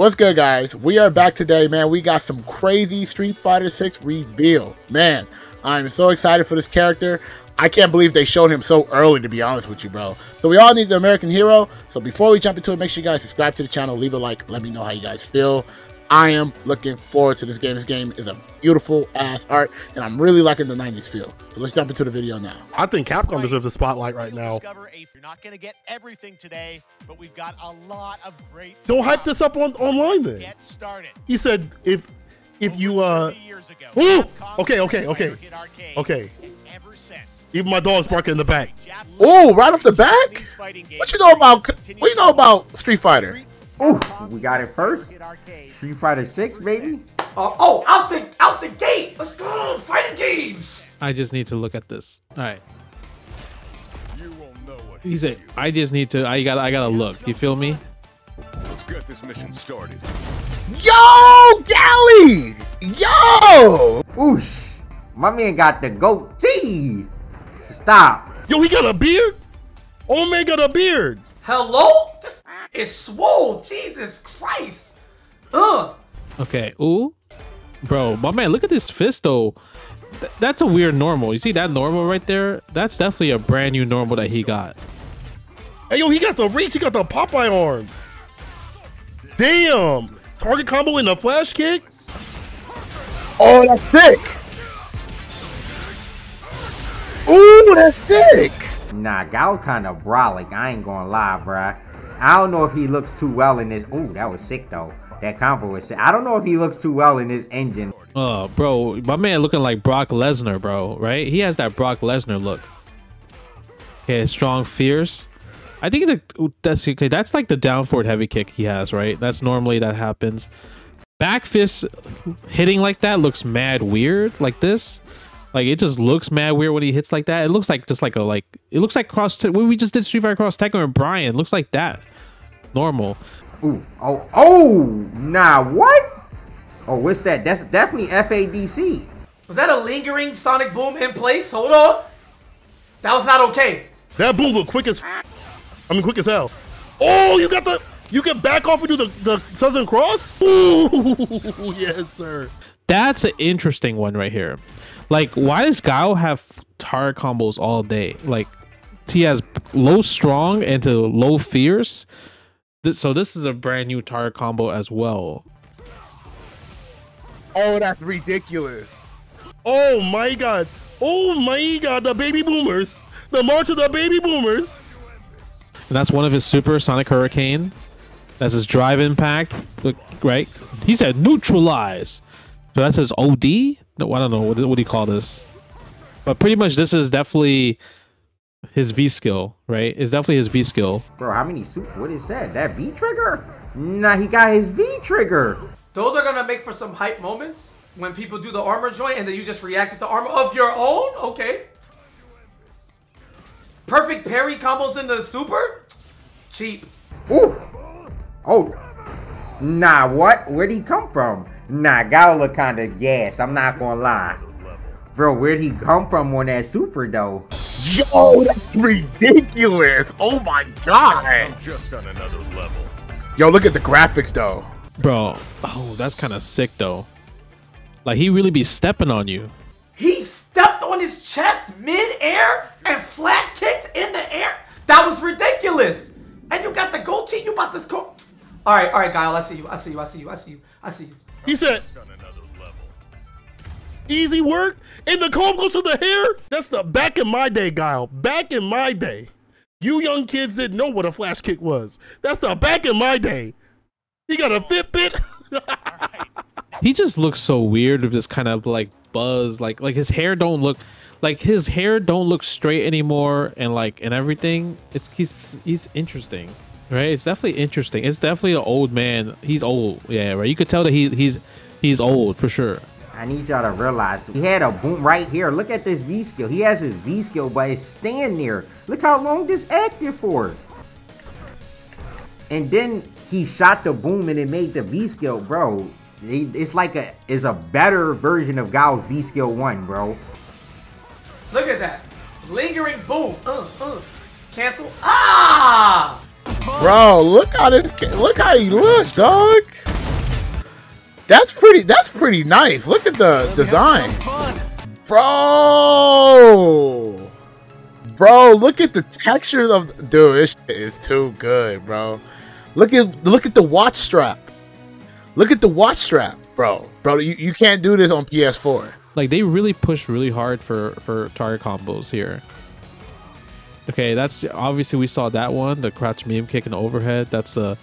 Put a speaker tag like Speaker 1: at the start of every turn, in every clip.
Speaker 1: What's good, guys? We are back today, man. We got some crazy Street Fighter 6 reveal. Man, I'm so excited for this character. I can't believe they showed him so early, to be honest with you, bro. So we all need the American hero. So before we jump into it, make sure you guys subscribe to the channel, leave a like, let me know how you guys feel. I am looking forward to this game. This game is a beautiful ass art, and I'm really liking the 90s feel. So let's jump into the video now.
Speaker 2: I think Capcom deserves a spotlight right now.
Speaker 3: You're not going to get everything today, but we've got a lot of great
Speaker 2: Don't hype this up on online then.
Speaker 3: Get started.
Speaker 2: He said if if you uh Ooh! Okay, okay, okay. Okay. Even my dog's barking in the back.
Speaker 1: Oh, right off the back? What you know about what you know about Street Fighter?
Speaker 4: Ooh, we got it first. Street Fighter 6, baby.
Speaker 5: Uh, oh, out the out the gate. Let's go. Fighting games.
Speaker 6: I just need to look at this. All right. He said, "I just need to. I got. I gotta look. You feel me?"
Speaker 7: Let's get this mission started.
Speaker 1: Yo, Galley! Yo!
Speaker 4: Oosh. My man got the goatee. Stop.
Speaker 2: Yo, he got a beard? Oh man got a beard.
Speaker 5: Hello? This is swole. Jesus Christ. Uh.
Speaker 6: Okay. Ooh, bro, my man, look at this fist though. Th that's a weird normal. You see that normal right there? That's definitely a brand new normal that he got.
Speaker 2: Hey, yo, he got the reach. He got the Popeye arms. Damn. Target combo in a flash kick.
Speaker 1: Oh, that's thick. Ooh, that's thick.
Speaker 4: Nah, Guile kind of brolic. I ain't gonna lie, bruh. I don't know if he looks too well in this. Ooh, that was sick though. That combo was sick. I don't know if he looks too well in this engine.
Speaker 6: Uh, bro, my man looking like Brock Lesnar, bro. Right? He has that Brock Lesnar look. Okay, strong, fierce. I think that, that's okay. That's like the down forward heavy kick he has, right? That's normally that happens. Back fist hitting like that looks mad weird, like this. Like it just looks mad weird when he hits like that. It looks like just like a like it looks like cross. When we just did Street Fighter Cross Tekken with Brian, it looks like that. Normal.
Speaker 4: Ooh, oh, oh, nah, what? Oh, what's that? That's definitely FADC.
Speaker 5: Was that a lingering sonic boom in place? Hold on. That was not okay.
Speaker 2: That boom look quick as I mean quick as hell. Oh, you got the you can back off and do the, the Southern Cross? Ooh, yes, sir.
Speaker 6: That's an interesting one right here. Like, why does Guile have tar combos all day? Like, he has low strong into low fierce. This, so this is a brand new tar combo as well.
Speaker 1: Oh, that's ridiculous.
Speaker 2: Oh my god. Oh my god, the baby boomers. The march of the baby boomers.
Speaker 6: And that's one of his super Sonic Hurricane. That's his drive impact. Look, right? He said neutralize. So that's his OD? No, I don't know. What, what do you call this? But pretty much this is definitely his V skill, right? It's definitely his V skill.
Speaker 4: Bro, how many super? What is that? That V trigger? Nah, he got his V trigger.
Speaker 5: Those are gonna make for some hype moments when people do the armor joint and then you just react with the armor of your own. Okay. Perfect parry combos in the super. Cheap.
Speaker 4: Ooh. Oh. Nah, what? Where'd he come from? Nah, Guile look kinda gas. I'm not gonna lie. Bro, where'd he come from on that super though?
Speaker 1: Yo, that's ridiculous. Oh my god.
Speaker 7: I'm just on another level.
Speaker 1: Yo, look at the graphics though.
Speaker 6: Bro, oh, that's kind of sick though. Like he really be stepping on you.
Speaker 5: He stepped on his chest mid-air and flash kicked in the air. That was ridiculous. And you got the goatee. You bought this go. All right, all right, Guile. I see you. I see you. I see you. I see you. I see you.
Speaker 2: He said, easy work, and the comb goes to the hair. That's the back in my day, Guile. Back in my day. You young kids didn't know what a flash kick was. That's the back in my day. He got a Fitbit.
Speaker 6: he just looks so weird with this kind of like buzz. Like like his hair don't look like his hair don't look straight anymore and like and everything. It's he's he's interesting. Right? It's definitely interesting. It's definitely an old man. He's old. Yeah, right. You could tell that he he's he's old for sure.
Speaker 4: I need y'all to realize he had a boom right here. Look at this V skill. He has his V skill, but it's staying there. Look how long this active for. And then he shot the boom and it made the V skill, bro. It's like a is a better version of Guile's V skill one, bro.
Speaker 5: Look at that. Lingering boom. Uh, uh. Cancel. Ah!
Speaker 1: Bro, look how this look how he looks, dog. That's pretty. That's pretty nice. Look at the design, bro. Bro, look at the texture of dude. This is too good, bro. Look at look at the watch strap. Look at the watch strap, bro. Bro, you, you can't do this on PS4.
Speaker 6: Like they really pushed really hard for for target combos here. Okay, that's obviously we saw that one, the crouch medium kick and overhead. That's uh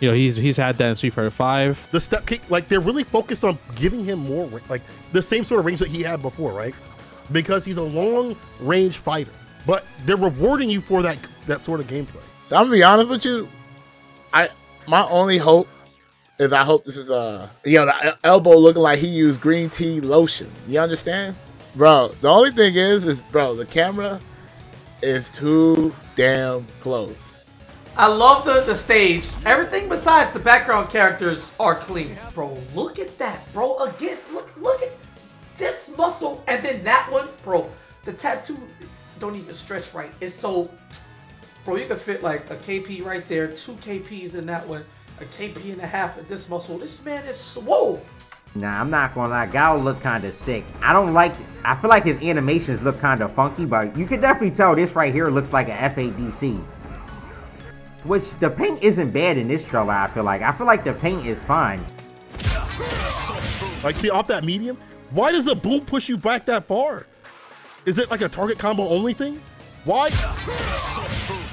Speaker 6: you know, he's he's had that in Street Fighter Five.
Speaker 2: The step kick, like they're really focused on giving him more, like the same sort of range that he had before, right? Because he's a long range fighter, but they're rewarding you for that that sort of gameplay.
Speaker 1: So I'm gonna be honest with you. I my only hope is I hope this is uh you know the elbow looking like he used green tea lotion. You understand, bro? The only thing is, is bro, the camera is too damn close.
Speaker 5: I love the, the stage. Everything besides the background characters are clean. Bro, look at that, bro. Again, look look at this muscle and then that one, bro. The tattoo don't even stretch right. It's so bro, you could fit like a KP right there, two KPs in that one, a KP and a half in this muscle. This man is swole.
Speaker 4: Nah, I'm not gonna lie. Guile look kind of sick. I don't like. I feel like his animations look kind of funky, but you can definitely tell this right here looks like a FADC. Which the paint isn't bad in this trailer. I feel like. I feel like the paint is fine.
Speaker 2: Like, see, off that medium, why does the boom push you back that far? Is it like a target combo only thing? Why?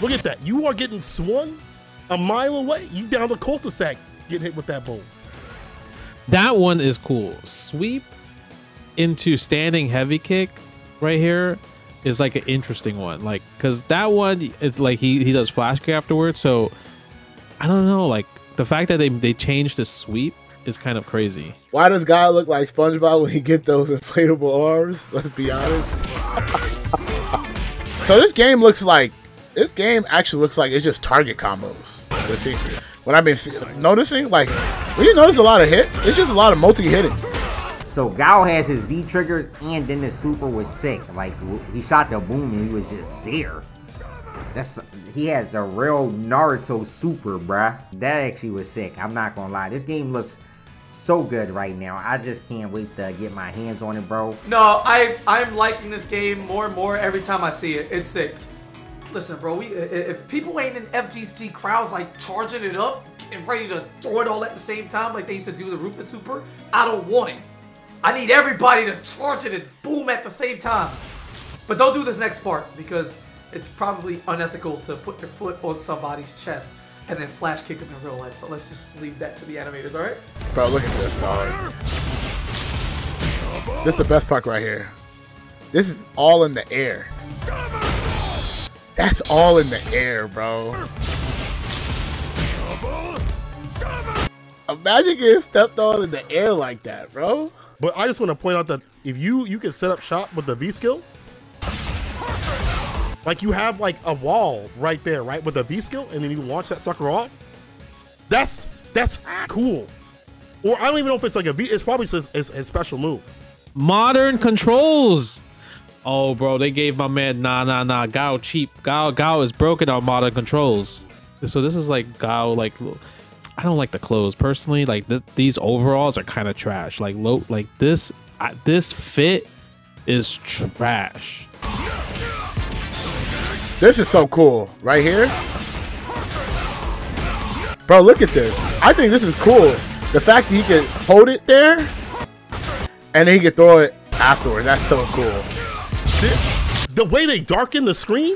Speaker 2: Look at that. You are getting swung a mile away. You down the cul-de-sac getting hit with that boom.
Speaker 6: That one is cool. Sweep into standing heavy kick right here is like an interesting one. Like, cause that one, it's like he he does flash kick afterwards. So I don't know. Like the fact that they they changed the sweep is kind of crazy.
Speaker 1: Why does guy look like SpongeBob when he get those inflatable arms? Let's be honest. so this game looks like this game actually looks like it's just target combos. The secret. When I've been see- noticing, like, when you notice a lot of hits, it's just a lot of multi hitting.
Speaker 4: So Guile has his V triggers, and then the super was sick. Like he shot the boom, and he was just there. That's he had the real Naruto super, bruh. That actually was sick. I'm not gonna lie. This game looks so good right now. I just can't wait to get my hands on it, bro.
Speaker 5: No, I I'm liking this game more and more every time I see it. It's sick. Listen, bro, we, if people ain't in FGC crowds like charging it up and ready to throw it all at the same time like they used to do the Rufus Super, I don't want it. I need everybody to charge it and boom at the same time. But don't do this next part because it's probably unethical to put your foot on somebody's chest and then flash kick them in real life. So let's just leave that to the animators, all right?
Speaker 1: Bro, look at this, dog. This is the best part right here. This is all in the air. That's all in the air, bro. Imagine getting stepped on in the air like that, bro.
Speaker 2: But I just want to point out that if you you can set up shop with the V skill, like you have like a wall right there, right, with the V skill, and then you launch that sucker off. That's that's cool. Or I don't even know if it's like a V. It's probably his, his, his special move.
Speaker 6: Modern controls. Oh, bro, they gave my man nah nah nah Guile cheap. Guile Guile is broken on modern controls. So this is like Guile like I don't like the clothes personally. Like th- these overalls are kind of trash. Like low like this this fit is trash.
Speaker 1: This is so cool right here. Bro, look at this. I think this is cool. The fact that he can hold it there and then he can throw it afterward. That's so cool.
Speaker 2: The, the way they darken the screen.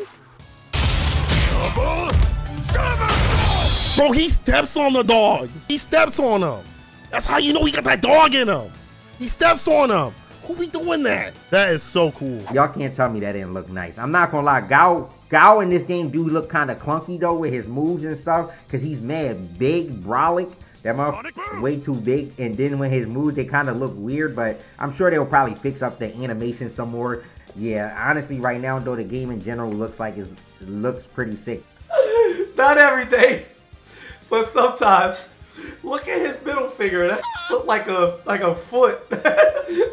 Speaker 2: Bro, he steps on the dog. He steps on him. That's how you know he got that dog in him. He steps on him. Who be doing that? That is so cool.
Speaker 4: Y'all can't tell me that didn't look nice. I'm not gonna lie, Guile Guile in this game do look kind of clunky though with his moves and stuff, cause he's mad big, brolic. That motherfucker's way too big, and then when his moves they kind of look weird, but I'm sure they'll probably fix up the animation some more. Yeah, honestly, right now though, the game in general looks like it looks pretty sick.
Speaker 5: Not every day, but sometimes. Look at his middle finger. That look like a like a foot.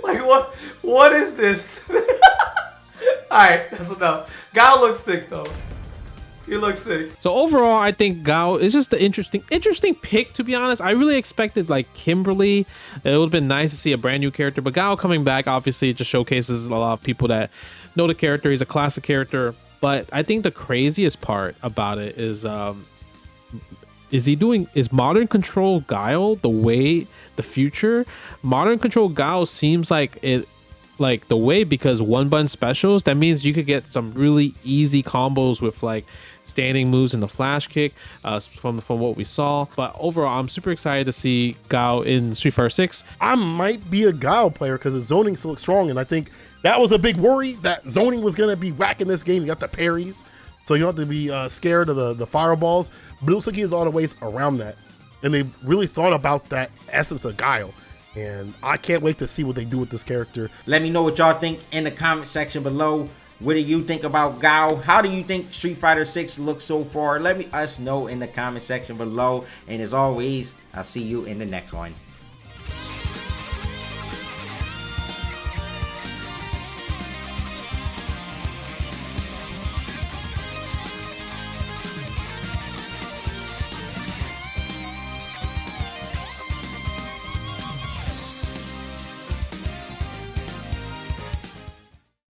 Speaker 5: like what? What is this? All right, that's enough. Guy looks sick though. He looks sick.
Speaker 6: So overall, I think Guile is just an interesting, interesting pick. To be honest, I really expected like Kimberly. It would have been nice to see a brand new character, but Guile coming back obviously just showcases a lot of people that know the character. He's a classic character, but I think the craziest part about it is, um, is he doing is modern control Guile the way the future? Modern control Guile seems like it like the way because one button specials that means you could get some really easy combos with like standing moves and the flash kick uh, from from what we saw but overall i'm super excited to see Guile in street fighter 6
Speaker 2: I might be a Guile player because his zoning still looks strong, and I think that was a big worry that zoning was gonna be whacking this game. You got the parries, so you don't have to be uh, scared of the the fireballs. But it looks like he has all the ways around that, and they really thought about that essence of Guile. And I can't wait to see what they do with this character.
Speaker 4: Let me know what y'all think in the comment section below. What do you think about Guile? How do you think Street Fighter 6 looks so far? Let me us know in the comment section below. And as always, I'll see you in the next one.